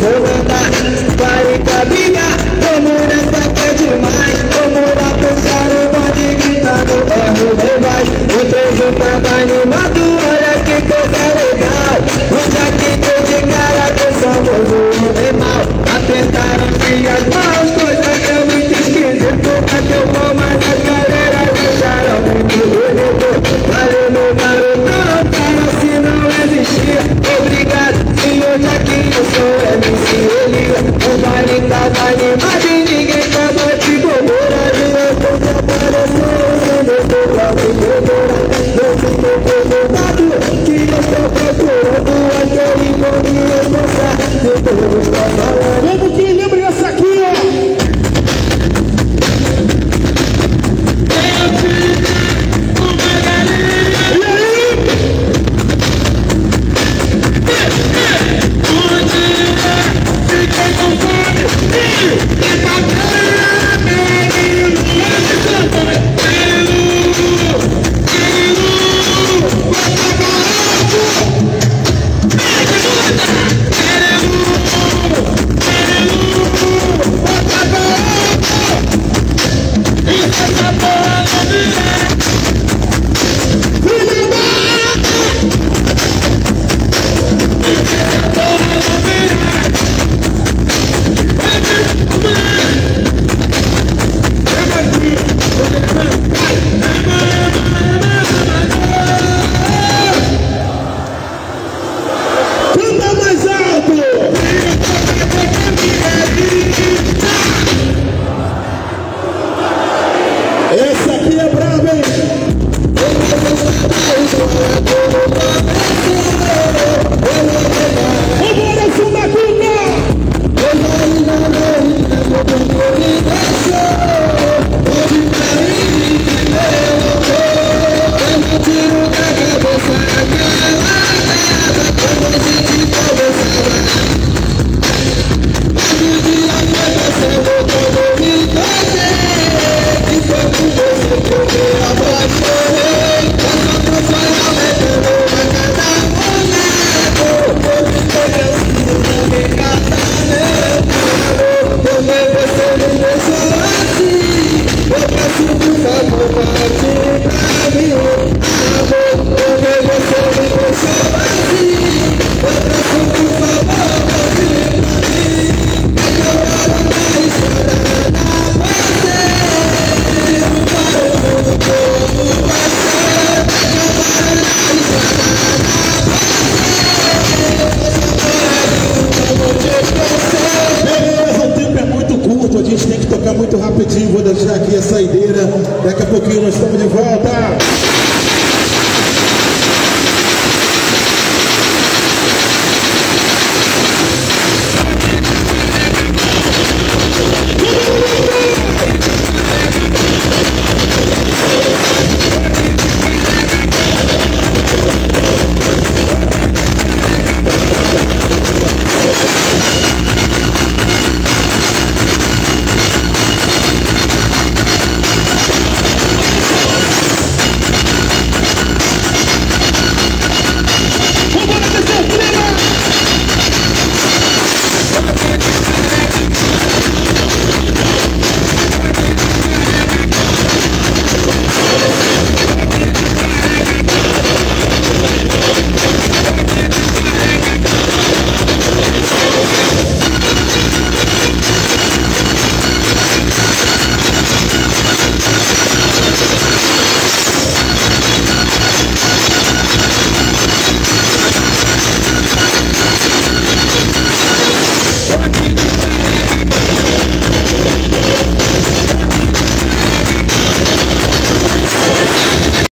可以 pouquinho nós estamos de volta.